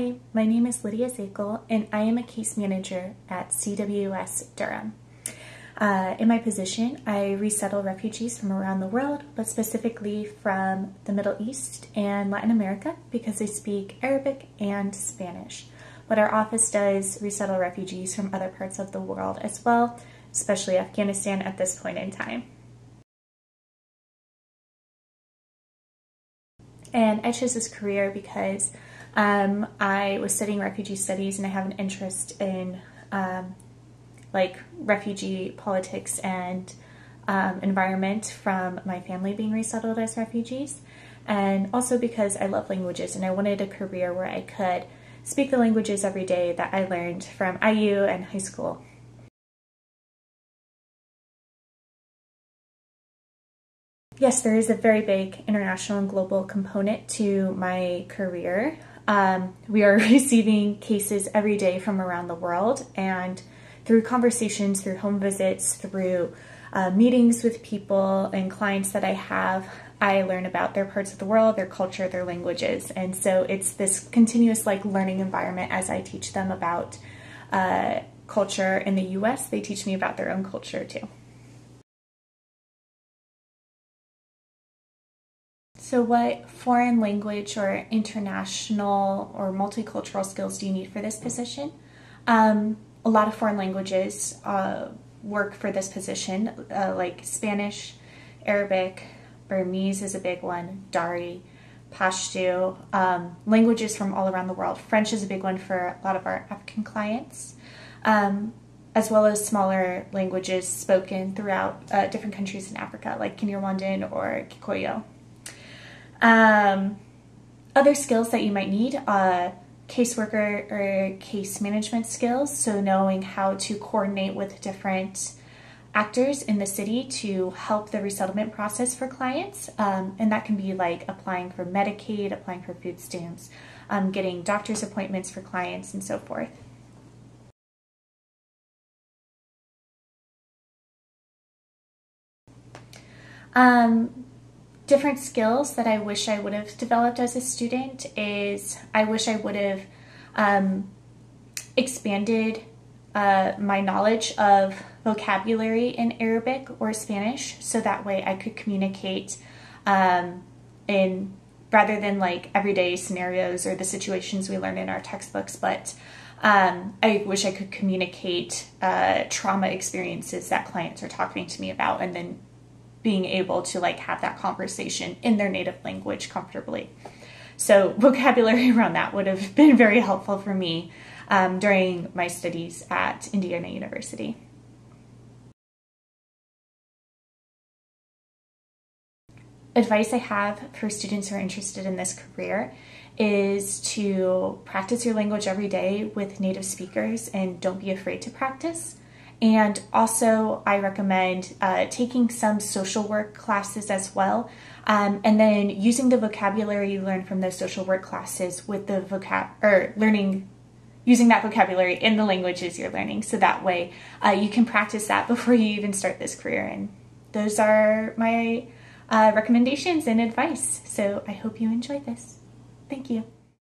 Hi, my name is Lydia Zakel, and I am a case manager at CWS Durham. Uh, in my position, I resettle refugees from around the world, but specifically from the Middle East and Latin America because they speak Arabic and Spanish. But our office does resettle refugees from other parts of the world as well, especially Afghanistan at this point in time. And I chose this career because um, I was studying refugee studies and I have an interest in um, like refugee politics and um, environment from my family being resettled as refugees. And also because I love languages and I wanted a career where I could speak the languages every day that I learned from IU and high school. Yes, there is a very big international and global component to my career. Um, we are receiving cases every day from around the world, and through conversations, through home visits, through uh, meetings with people and clients that I have, I learn about their parts of the world, their culture, their languages. And so it's this continuous like learning environment as I teach them about uh, culture in the US. They teach me about their own culture too. So, what foreign language or international or multicultural skills do you need for this position? Um, a lot of foreign languages uh, work for this position, uh, like Spanish, Arabic, Burmese is a big one, Dari, Pashto, um, languages from all around the world. French is a big one for a lot of our African clients, um, as well as smaller languages spoken throughout uh, different countries in Africa, like Kinyarwandan or Kikuyu. Um, other skills that you might need uh, caseworker or case management skills, so knowing how to coordinate with different actors in the city to help the resettlement process for clients. Um, and that can be like applying for Medicaid, applying for food stamps, um, getting doctor's appointments for clients, and so forth. Um, different skills that I wish I would have developed as a student is I wish I would have um, expanded uh, my knowledge of vocabulary in Arabic or Spanish so that way I could communicate um, in rather than like everyday scenarios or the situations we learn in our textbooks, but um, I wish I could communicate uh, trauma experiences that clients are talking to me about and then being able to like have that conversation in their native language comfortably. So vocabulary around that would have been very helpful for me um, during my studies at Indiana University. Advice I have for students who are interested in this career is to practice your language every day with native speakers and don't be afraid to practice. And also, I recommend uh, taking some social work classes as well, um, and then using the vocabulary you learn from those social work classes with the vocab or learning using that vocabulary in the languages you're learning. So that way, uh, you can practice that before you even start this career. And those are my uh, recommendations and advice. So I hope you enjoyed this. Thank you.